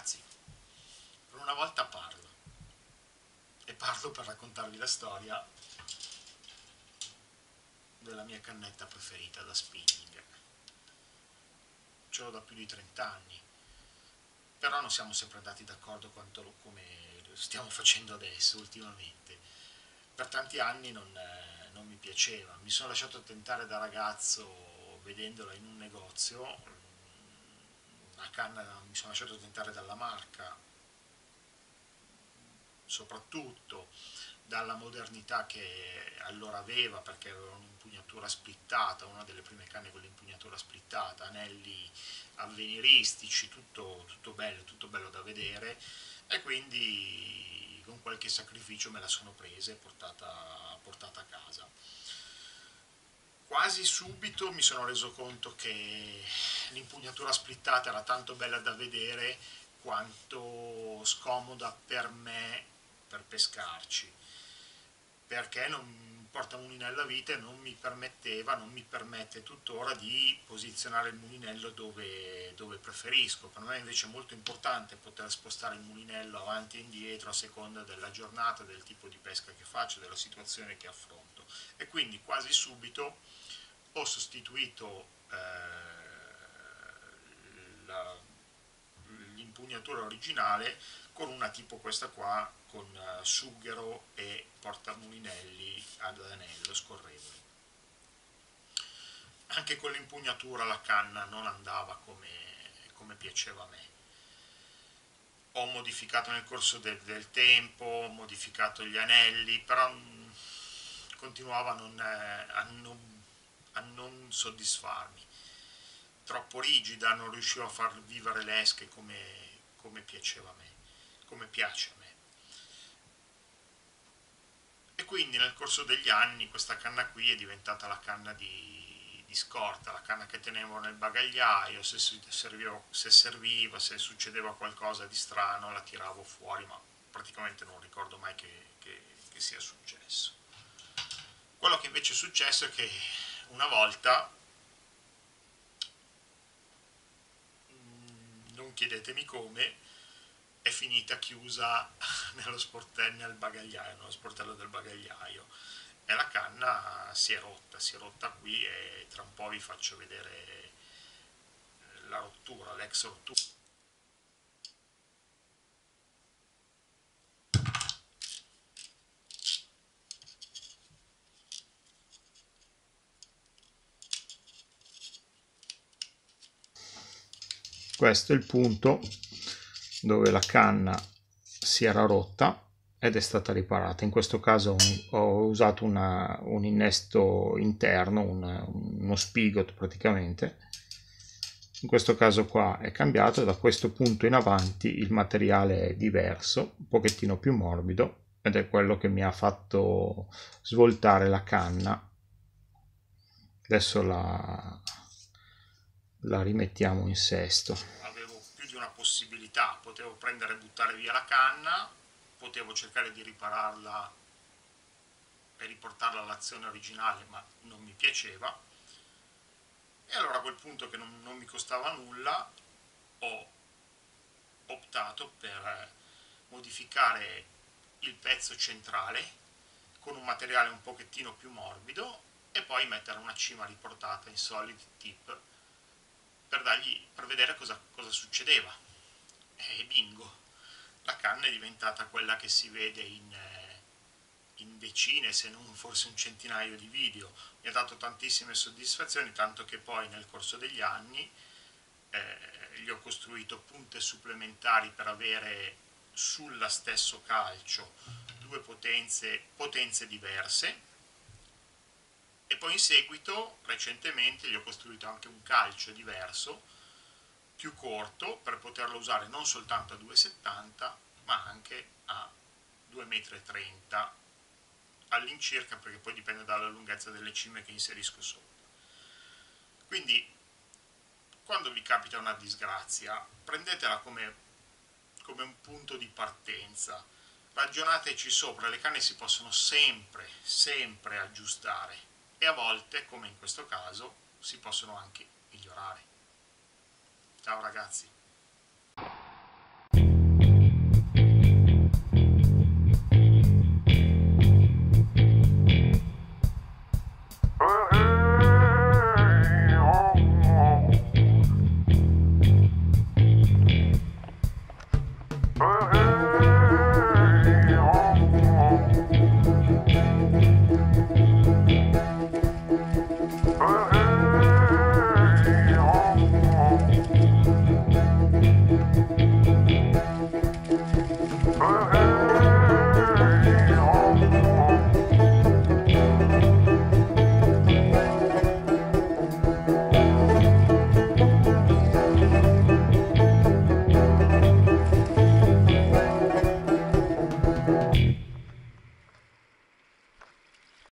ragazzi, per una volta parlo e parlo per raccontarvi la storia della mia cannetta preferita da spinning. Ce l'ho da più di 30 anni, però non siamo sempre andati d'accordo quanto lo, come stiamo facendo adesso ultimamente. Per tanti anni non, non mi piaceva, mi sono lasciato tentare da ragazzo vedendola in un negozio, una canna mi sono lasciato tentare dalla marca, soprattutto dalla modernità che allora aveva perché aveva un'impugnatura splittata, una delle prime canne con l'impugnatura splittata, anelli avveniristici, tutto, tutto bello, tutto bello da vedere e quindi con qualche sacrificio me la sono presa e portata, portata a casa. Quasi subito mi sono reso conto che l'impugnatura splittata era tanto bella da vedere quanto scomoda per me per pescarci perché non porta mulinello a vite non mi permetteva, non mi permette tuttora di posizionare il mulinello dove, dove, preferisco. Per me invece è molto importante poter spostare il mulinello avanti e indietro a seconda della giornata, del tipo di pesca che faccio, della situazione che affronto. E quindi quasi subito ho sostituito eh, l'impugnatura originale con una tipo questa qua con uh, sughero e portamulinelli ad anello scorrevoli. Anche con l'impugnatura la canna non andava come, come, piaceva a me. Ho modificato nel corso del, del tempo, ho modificato gli anelli, però mh, mm, continuava non, eh, a, non, a non soddisfarmi. Troppo rigida, non riuscivo a far vivere le esche come, come piaceva a me come piace a me. E quindi nel corso degli anni questa canna qui è diventata la canna di, di scorta, la canna che tenevo nel bagagliaio, se serviva, se serviva, se succedeva qualcosa di strano la tiravo fuori, ma praticamente non ricordo mai che, che, che sia successo. Quello che invece è successo è che una volta mm, non chiedetemi come, è finita chiusa nello sportello, nel bagagliaio, nello sportello del bagagliaio e la canna si è rotta, si è rotta qui e tra un po' vi faccio vedere la rottura, l'ex rottura. Questo è il punto dove la canna si era rotta ed è stata riparata. In questo caso ho usato una, un innesto interno, una, uno spigot praticamente. In questo caso qua è cambiato, da questo punto in avanti il materiale è diverso, un pochettino più morbido ed è quello che mi ha fatto svoltare la canna. Adesso la, la rimettiamo in sesto possibilità, potevo prendere e buttare via la canna, potevo cercare di ripararla e riportarla all'azione originale, ma non mi piaceva. E allora a quel punto che non, non mi costava nulla, ho optato per modificare il pezzo centrale con un materiale un pochettino più morbido e poi mettere una cima riportata in solid tip per, dargli, per vedere cosa, cosa succedeva. E bingo, la canna è diventata quella che si vede in, eh, in decine se non forse un centinaio di video, mi ha dato tantissime soddisfazioni, tanto che poi nel corso degli anni eh, gli ho costruito punte supplementari per avere sulla stesso calcio due potenze, potenze diverse poi in seguito recentemente gli ho costruito anche un calcio diverso più corto per poterlo usare non soltanto a 2,70 ma anche a 2,30 m all'incirca perché poi dipende dalla lunghezza delle cime che inserisco sopra. Quindi quando vi capita una disgrazia prendetela come, come un punto di partenza, ragionateci sopra, le canne si possono sempre, sempre aggiustare e a volte, come in questo caso, si possono anche migliorare. Ciao ragazzi! Uh-uh.